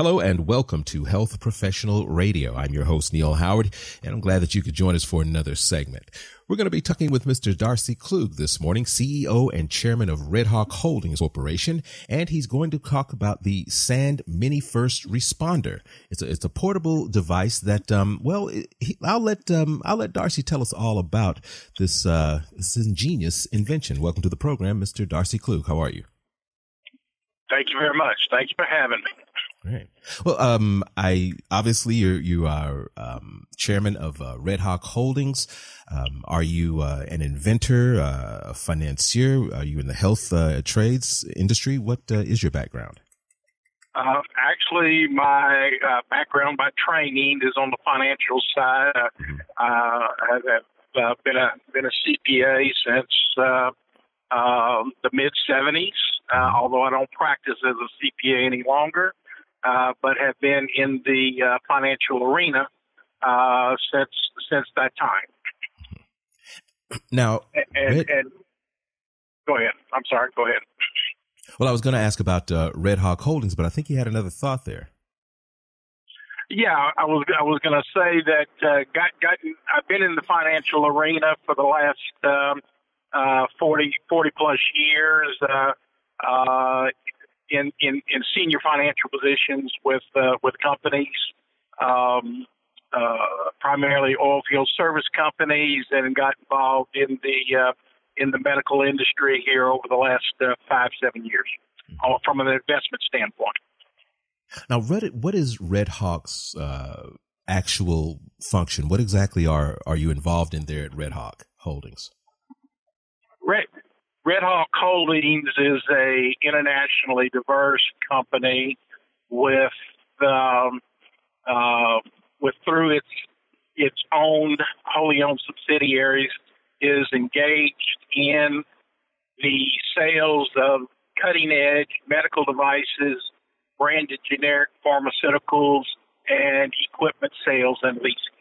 Hello and welcome to Health Professional Radio. I'm your host, Neil Howard, and I'm glad that you could join us for another segment. We're going to be talking with Mr. Darcy Klug this morning, CEO and chairman of Redhawk Holdings Corporation, and he's going to talk about the SANDD Mini First Responder. It's a, it's a portable device that, um, well, he, I'll let, um, I'll let Darcy tell us all about this, uh, this ingenious invention. Welcome to the program, Mr. Darcy Klug. How are you? Thank you very much. Thank you for having me. Right. Well, um, I obviously you you are um, chairman of uh, Redhawk Holdings. Um, are you uh, an inventor, uh, a financier? Are you in the health uh, trades industry? What uh, is your background? Uh, actually, my background by training is on the financial side. Mm-hmm. I've been a been a CPA since um, the mid '70s. Mm-hmm. although I don't practice as a CPA any longer uh, but have been in the uh, financial arena uh, since since that time. Now, and, Red... and, go ahead. I'm sorry. Go ahead. Well, I was going to ask about uh, Redhawk Holdings, but I think you had another thought there. Yeah, I was I was going to say that uh, got got I've been in the financial arena for the last um, uh, 40, 40 plus years. Uh, uh, in, in, in senior financial positions with uh, with companies, um, uh, primarily oil field service companies, and got involved in the uh, in the medical industry here over the last uh, five seven years, mm-hmm. from an investment standpoint. Now, Red, what is Redhawk's uh, actual function? What exactly are are you involved in there at Redhawk Holdings? Redhawk Holdings is a internationally diverse company with um, uh, with through its its own wholly owned subsidiaries is engaged in the sales of cutting edge medical devices, branded generic pharmaceuticals, and equipment sales and leasing.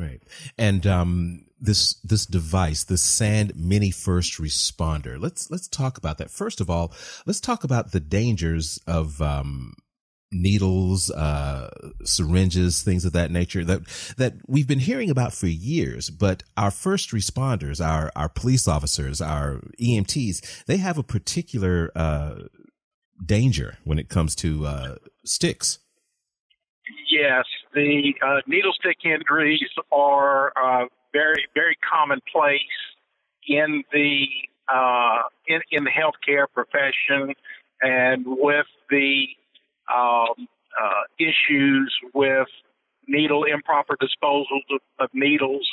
Right. And um, this this device, the SANDD Mini First Responder. Let's let's talk about that. First of all, let's talk about the dangers of um, needles, uh, syringes, things of that nature that that we've been hearing about for years. But our first responders, our our police officers, our EMTs, they have a particular uh, danger when it comes to uh, sticks. Yes, the uh, needle stick injuries are uh, very very commonplace in the uh, in, in the healthcare profession, and with the um, uh, issues with needle improper disposal of, of needles,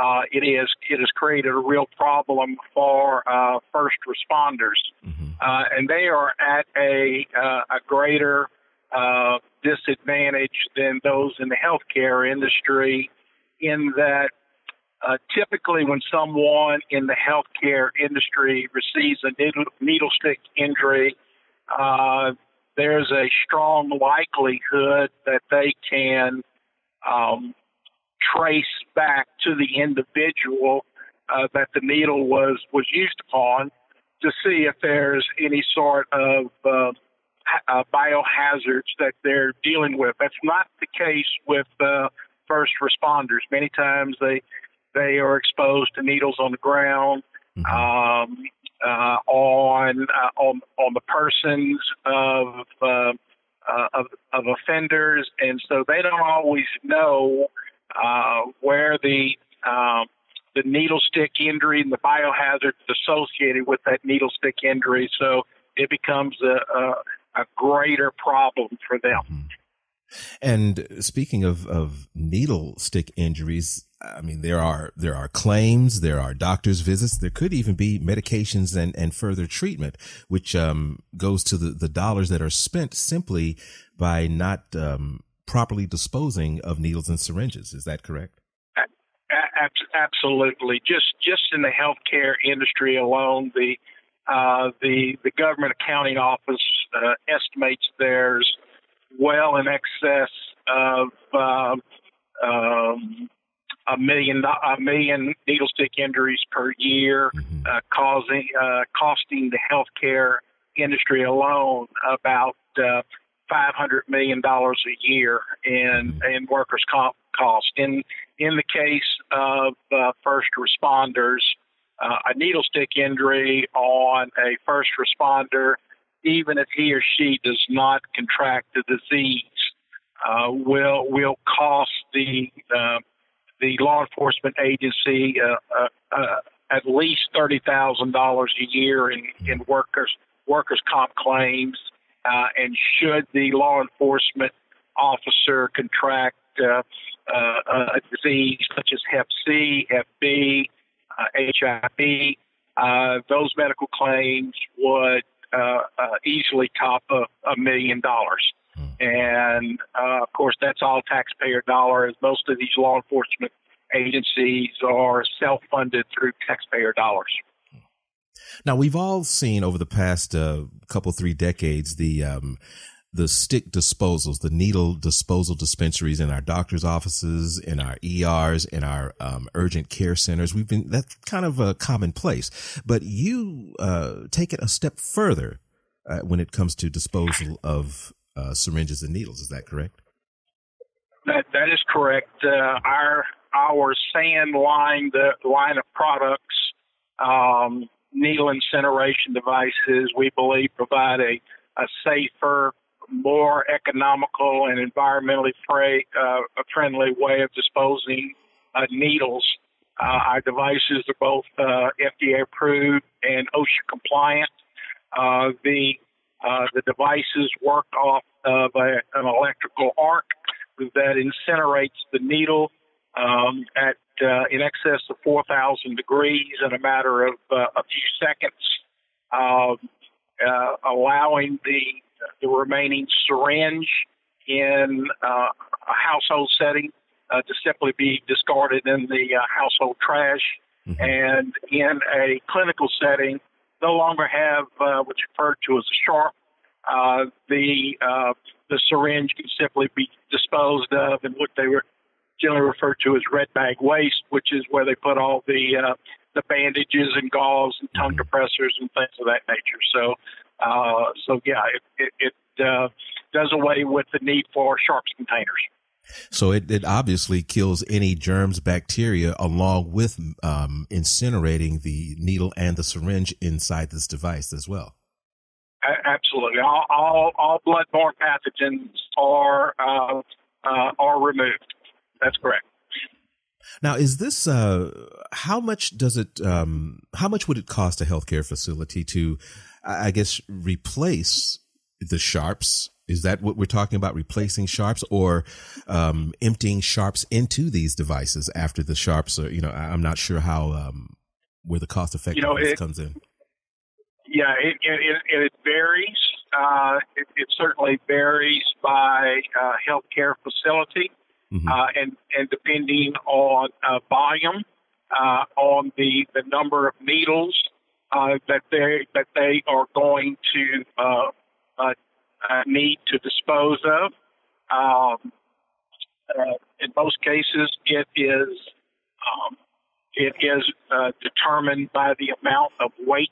uh, it is it has created a real problem for uh, first responders, mm-hmm. uh, and they are at a uh, a greater uh, disadvantage than those in the healthcare industry, in that uh, typically, when someone in the healthcare industry receives a needle, needle stick injury, uh, there's a strong likelihood that they can um, trace back to the individual uh, that the needle was was used upon to see if there's any sort of uh, uh, biohazards that they're dealing with. That's not the case with uh, first responders. Many times they they are exposed to needles on the ground, mm-hmm. um, uh, on uh, on on the persons of, uh, uh, of of offenders, and so they don't always know uh, where the um, the needle stick injury and the biohazards associated with that needle stick injury. So it becomes a, a, a greater problem for them. Mm-hmm. And speaking of, of needle stick injuries, I mean, there are, there are claims, there are doctor's visits, there could even be medications and, and further treatment, which, um, goes to the, the dollars that are spent simply by not, um, properly disposing of needles and syringes. Is that correct? Absolutely. Just, just in the healthcare industry alone, the, uh, the, the government accounting office, uh, estimates there's, well in excess of um, um, a million a million needle stick injuries per year, mm-hmm. uh, causing uh, costing the healthcare industry alone about uh, five hundred million dollars a year in mm-hmm. in workers' comp cost. In in the case of uh, first responders, uh, a needle stick injury on a first responder, even if he or she does not contract the disease, uh, will will cost the uh, the law enforcement agency uh, uh, uh, at least thirty thousand dollars a year in, in workers workers comp claims. and should the law enforcement officer contract a disease such as Hep C, Hep B, HIV, those medical claims would easily top a, a million dollars. And uh, of course, that's all taxpayer dollars. Most of these law enforcement agencies are self funded through taxpayer dollars. Now, we've all seen over the past uh, couple, three decades the um, the stick disposals, the needle disposal dispensaries in our doctors' offices, in our ERs, in our um, urgent care centers. We've been that's kind of a commonplace. But you uh, take it a step further uh, when it comes to disposal of uh, syringes and needles. Is that correct? That that is correct. Uh, our our SANDD line the line of products, um, needle incineration devices, we believe provide a, a safer, more economical, and environmentally uh, friendly way of disposing uh, needles. Uh, our devices are both uh, FDA approved and OSHA compliant. Uh, the uh, the devices work off of a, an electrical arc that incinerates the needle um, at uh, in excess of 4,000 degrees in a matter of uh, a few seconds, um, uh, allowing the the remaining syringe in uh, a household setting uh, to simply be discarded in the household trash, mm-hmm. and in a clinical setting, no longer have what's referred to as a sharp uh, the uh, the syringe can simply be disposed of in what they were generally referred to as red bag waste, which is where they put all the uh, the bandages and gauze and tongue mm-hmm. and things of that nature. So, uh, so yeah, it it, it uh, does away with the need for sharps containers. So it, it obviously kills any germs, bacteria, along with um, incinerating the needle and the syringe inside this device as well. Absolutely, all all, all bloodborne pathogens are uh, uh, are removed. That's correct. Now, is this uh, how much does it? Um, how much would it cost a healthcare facility to, I guess, replace the sharps? Is that what we're talking about? Replacing sharps or um, emptying sharps into these devices after the sharps are? You know, I'm not sure how um, where the cost effectiveness you know, comes in. Yeah, it, it, it varies. Uh, it, it, certainly varies by uh, healthcare facility, mm-hmm. uh, and and depending on uh, volume, uh, on the the number of needles uh, that they that they are going to need to dispose of. Um, in most cases, it is um, it is determined by the amount of weight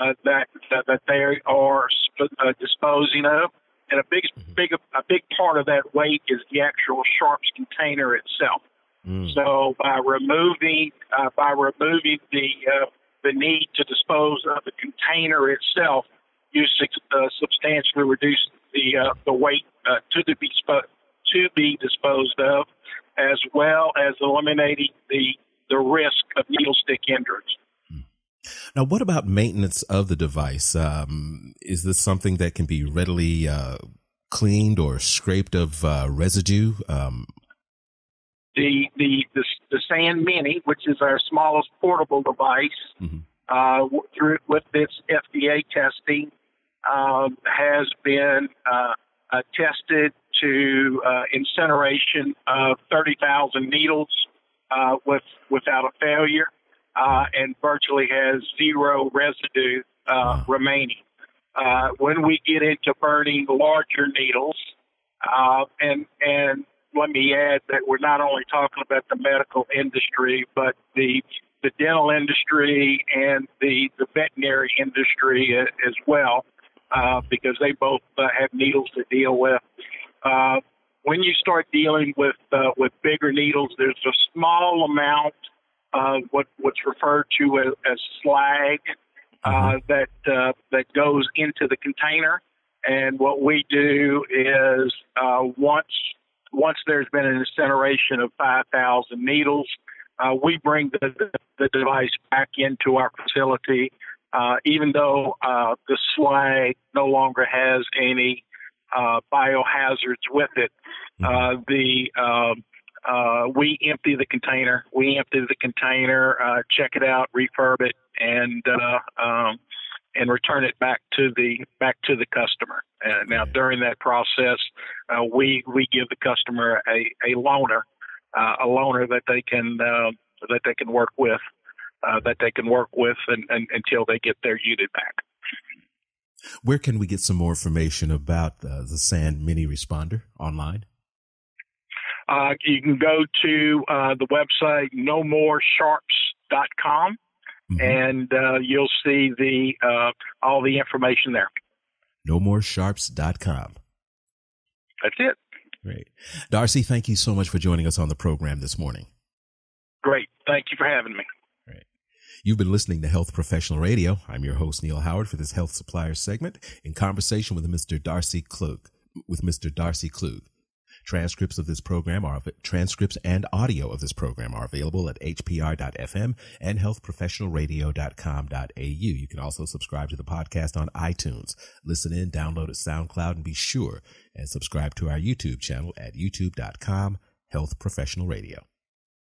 uh, that, that that they are uh, disposing of, and a big mm-hmm. big a big part of that weight is the actual sharps container itself. Mm. So by removing uh, by removing the uh, the need to dispose of the container itself, you uh, substantially reduce the uh, the weight uh, to the be to be disposed of, as well as eliminating the the risk of needle stick injuries. Now, what about maintenance of the device? Um, is this something that can be readily uh, cleaned or scraped of uh, residue? Um, the, the, the the SANDD Mini, which is our smallest portable device, mm-hmm. uh, through with its FDA testing, um, has been uh, uh, tested to uh, incineration of 30,000 needles with without a failure uh, and virtually has zero residue uh, remaining. Uh, when we get into burning larger needles, uh, and and let me add that we're not only talking about the medical industry, but the the dental industry and the the veterinary industry as well. uh, because they both uh, have needles to deal with. Uh, when you start dealing with uh, with bigger needles, there's a small amount of what what's referred to as, as slag uh, mm-hmm. that uh, that goes into the container. And what we do is uh, once once there's been an incineration of 5,000 needles, uh, we bring the, the, device back into our facility, uh, even though uh, the slag no longer has any uh, biohazards with it. Mm-hmm. Uh, the um, uh, we empty the container. We empty the container, uh, check it out, refurb it, and uh, um, and return it back to the back to the customer. Uh, now, during that process, uh, we we give the customer a a loaner, uh, a loaner that they can uh, that they can work with, uh, that they can work with and, and, until they get their unit back. Where can we get some more information about uh, the SANDD Mini Responder online? Uh, you can go to uh, the website nomoresharps.com mm-hmm. and uh, you'll see the uh, all the information there. Nomoresharps.com. That's it. Great. Darcy, thank you so much for joining us on the program this morning. Great. Thank you for having me. Great. You've been listening to Health Professional Radio. I'm your host, Neil Howard, for this Health Suppliers segment in conversation with Mr. Darcy Klug. With Mr. Darcy Klug. Transcripts of this program are transcripts and audio of this program are available at hpr.fm and healthprofessionalradio.com.au. You can also subscribe to the podcast on iTunes. Listen in, download at SoundCloud, and be sure and subscribe to our YouTube channel at youtube.com health professional radio.